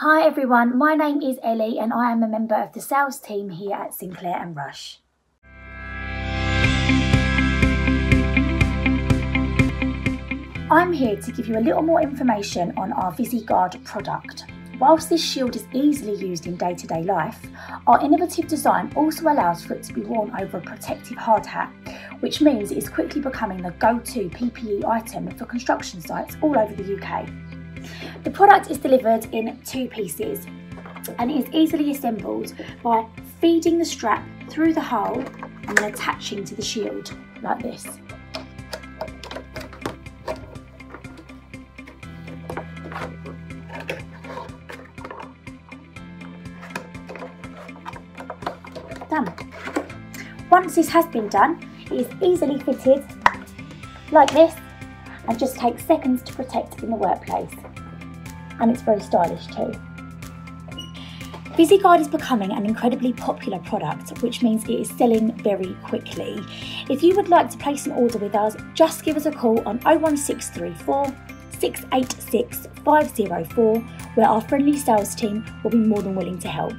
Hi everyone, my name is Ellie and I am a member of the sales team here at Sinclair and Rush. I'm here to give you a little more information on our VisiGuard product. Whilst this shield is easily used in day-to-day -day life, our innovative design also allows for it to be worn over a protective hard hat, which means it is quickly becoming the go-to PPE item for construction sites all over the UK. The product is delivered in two pieces and is easily assembled by feeding the strap through the hole and then attaching to the shield like this. Done. Once this has been done, it is easily fitted like this and just takes seconds to protect in the workplace and it's very stylish too. VisiGuard is becoming an incredibly popular product, which means it is selling very quickly. If you would like to place an order with us, just give us a call on 01634 686 504, where our friendly sales team will be more than willing to help.